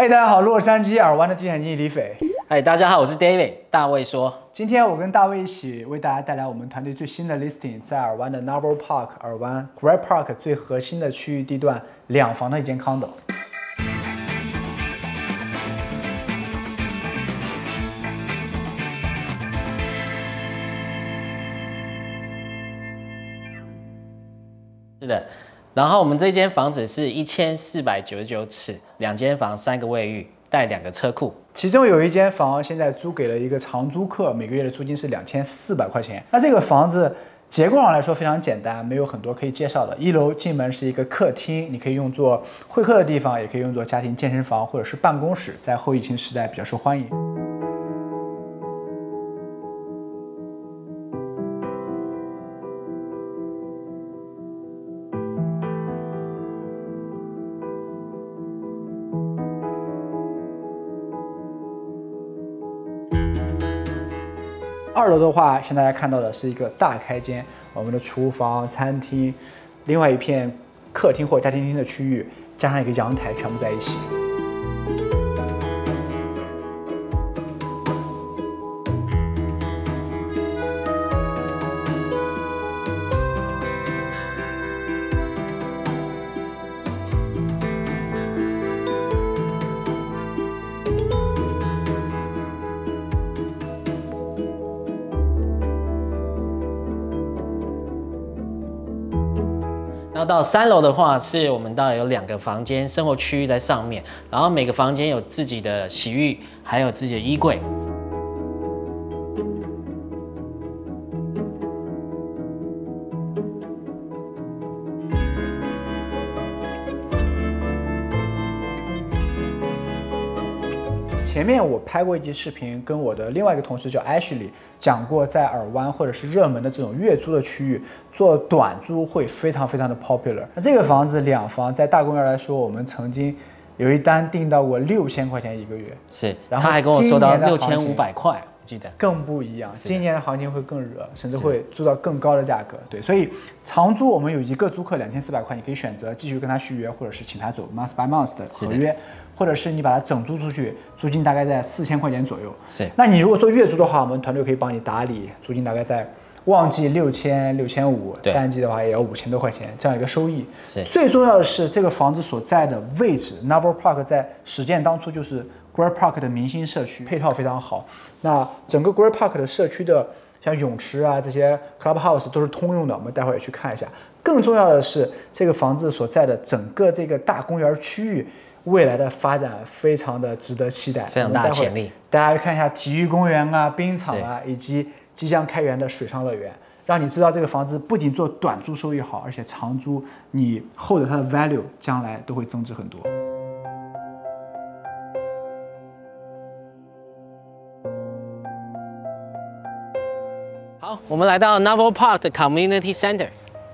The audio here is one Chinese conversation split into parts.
嘿，大家好，洛杉矶尔湾的地产经理李斐。嗨，大家好，我是 David。大卫说，今天我跟大卫一起为大家带来我们团队最新的 listing，在尔湾的 Novel Park 尔湾 Great Park 最核心的区域地段，两房的一间 condo。是的，然后我们这间房子是一千四百九十九尺，两间房，三个卫浴，带两个车库。其中有一间房现在租给了一个长租客，每个月的租金是两千四百块钱。那这个房子结构上来说非常简单，没有很多可以介绍的。一楼进门是一个客厅，你可以用作会客的地方，也可以用作家庭健身房或者是办公室，在后疫情时代比较受欢迎。二楼的话，像大家看到的是一个大开间，我们的厨房、餐厅，另外一片客厅或家庭厅的区域，加上一个阳台，全部在一起。然后到三楼的话，是我们到有两个房间，生活区域在上面，然后每个房间有自己的洗浴，还有自己的衣柜。前面我拍过一集视频，跟我的另外一个同事叫 Ashley 讲过，在尔湾或者是热门的这种月租的区域做短租会非常非常的 popular。那这个房子两房在大公园来说，我们曾经有一单订到过六千块钱一个月，是，然后他还跟我说到六千五百块。记得。更不一样，今年的行情会更热，甚至会租到更高的价格。对，所以长租我们有一个租客两千四百块，你可以选择继续跟他续约，或者是请他走 month by month 的。合约，或者是你把它整租出去，租金大概在四千块钱左右。是，那你如果做月租的话，我们团队可以帮你打理，租金大概在旺季六千六千五，淡季的话也要五千多块钱这样一个收益。最重要的是这个房子所在的位置，Novel Park 在始建当初就是。Great Park 的明星社区配套非常好，那整个 Great Park 的社区的像泳池啊这些 Clubhouse 都是通用的，我们待会儿也去看一下。更重要的是，这个房子所在的整个这个大公园区域，未来的发展非常的值得期待，非常大潜力。大家看一下体育公园啊、冰场啊，以及即将开园的水上乐园，让你知道这个房子不仅做短租收益好，而且长租你后的它的 value 将来都会增值很多。好，我们来到 Novel Park 的 Community Center。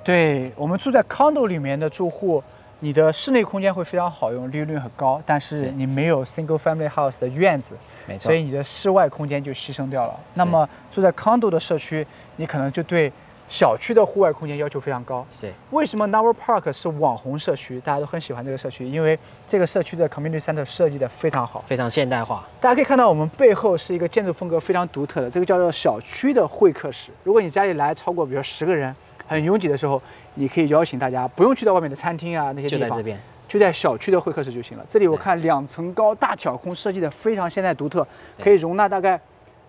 对我们住在 condo 里面的住户，你的室内空间会非常好用，利用率很高，但是你没有 single family house 的院子，没错，所以你的室外空间就牺牲掉了。那么住在 condo 的社区，你可能就对。小区的户外空间要求非常高，是为什么 Novel Park 是网红社区？大家都很喜欢这个社区，因为这个社区的 Community Center 设计的非常好，非常现代化。大家可以看到，我们背后是一个建筑风格非常独特的，这个叫做小区的会客室。如果你家里来超过比如十个人，很拥挤的时候，你可以邀请大家，不用去到外面的餐厅啊那些地方，就在这边，就在小区的会客室就行了。这里我看两层高大挑空，设计的非常现代独特，可以容纳大概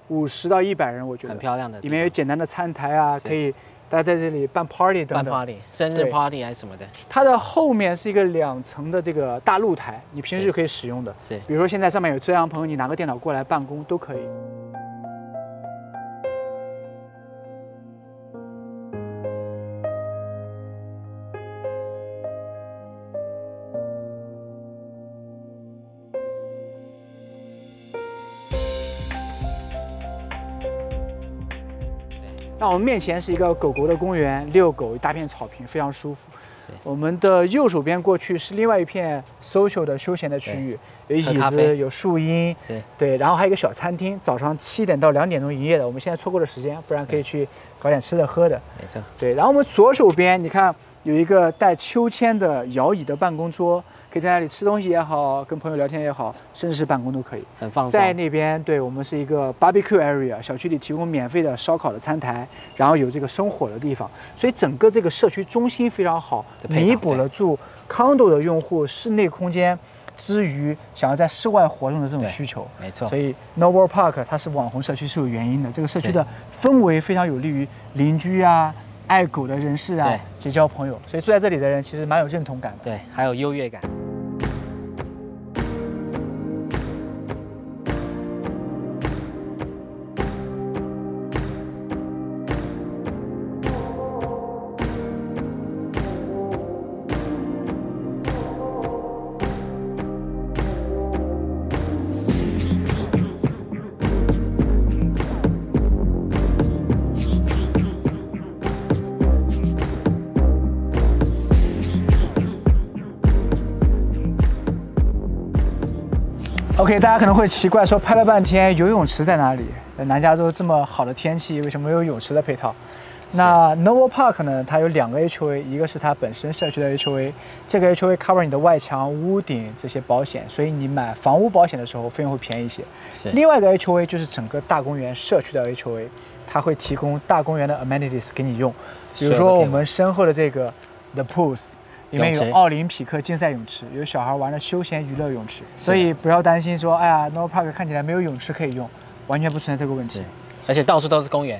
五十到一百人，我觉得很漂亮的。里面有简单的餐台啊，可以。大家在这里办 party 等等，办 party，生日 party 还是什么的。它的后面是一个两层的这个大露台，你平时就可以使用的。是，比如说现在上面有遮阳棚，你拿个电脑过来办公都可以。那我们面前是一个狗狗的公园，遛狗，一大片草坪，非常舒服。我们的右手边过去是另外一片 social 的休闲的区域，有椅子，有树荫，对，然后还有一个小餐厅，早上七点到两点钟营业的。我们现在错过了时间，不然可以去搞点吃的喝的。没错，对。然后我们左手边，你看有一个带秋千的摇椅的办公桌。可以在那里吃东西也好，跟朋友聊天也好，甚至是办公都可以。很放松。在那边，对我们是一个 barbecue area，小区里提供免费的烧烤的餐台，然后有这个生火的地方，所以整个这个社区中心非常好，弥补了住 condo 的用户室内空间之余想要在室外活动的这种需求。没错所，以 Novel Park 它是网红社区是有原因的，这个社区的氛围非常有利于邻居啊、爱狗的人士啊结交朋友，所以住在这里的人其实蛮有认同感的。对，还有优越感。OK，大家可能会奇怪说，拍了半天游泳池在哪里？南加州这么好的天气，为什么没有泳池的配套？那 Novo Park 呢？它有两个 HOA，一个是它本身社区的 HOA，这个 HOA cover 你的外墙、屋顶这些保险，所以你买房屋保险的时候费用会便宜一些。是另外一个 HOA 就是整个大公园社区的 HOA，它会提供大公园的 amenities 给你用，比如说我们身后的这个 The Pools，里面有奥林匹克竞赛泳池，有小孩玩的休闲娱乐泳池，所以不要担心说，哎呀，Novo Park 看起来没有泳池可以用，完全不存在这个问题。，而且到处都是公园。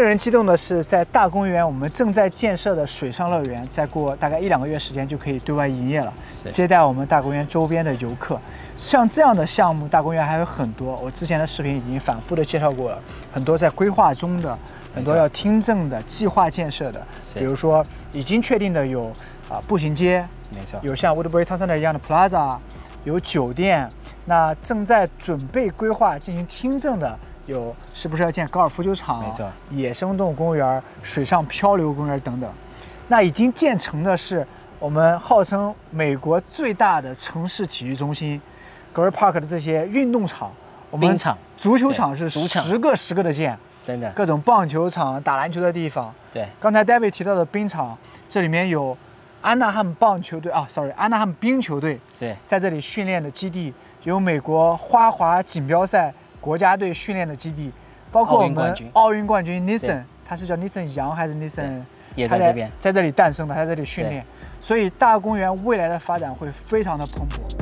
更令人激动的是，在大公园我们正在建设的水上乐园，再过大概一两个月时间就可以对外营业了，接待我们大公园周边的游客。像这样的项目，大公园还有很多，我之前的视频已经反复的介绍过了，很多在规划中的，很多要听证的、计划建设的，比如说已经确定的有啊步行街，没错，有像 Woodbury Town Center 一样的 Plaza，有酒店，那正在准备规划进行听证的有是不是要建高尔夫球场？没错，野生动物公园、水上漂流公园等等。那已经建成的是我们号称美国最大的城市体育中心 g r e Park 的这些运动场，我们冰场足球场是对足场十个十个的建，真的，各种棒球场、打篮球的地方。对，刚才 David 提到的冰场，这里面有安纳汉姆棒球队啊，sorry，安纳汉姆冰球队是在这里训练的基地，有美国花滑锦标赛国家队训练的基地，包括我们奥运冠军奥运冠军 Nissan，他是叫 Nissan 杨还是 Nissan？也他在这边。在这里诞生的，他在这里训练，所以大公园未来的发展会非常的蓬勃。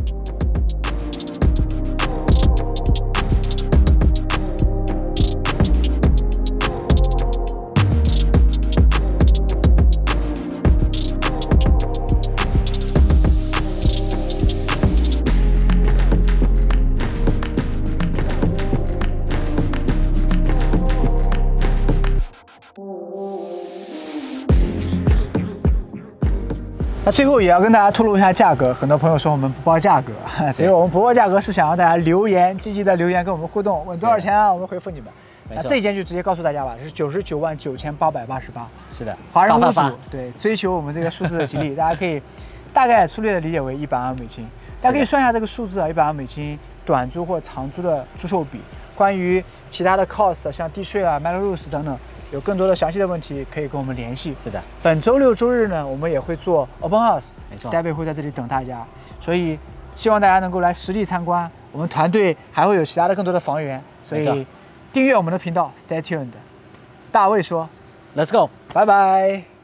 最后也要跟大家透露一下价格，很多朋友说我们不报价格，所以我们不报价格是想让大家留言，积极的留言跟我们互动，问多少钱啊，我们回复你们。那这一件就直接告诉大家吧，是九十九万九千八百八十八。是的，华人屋主对追求我们这个数字的吉利，大家可以大概粗略的理解为一百万美金。大家可以算一下这个数字啊，一百万美金短租或长租的租售比。关于其他的 cost，像地税啊、m a l o s 等等，有更多的详细的问题可以跟我们联系。是的，本周六周日呢，我们也会做 open house，没错 David 会在这里等大家，所以希望大家能够来实地参观。我们团队还会有其他的更多的房源，所以订阅我们的频道，stay tuned。大卫说，Let's go。拜拜。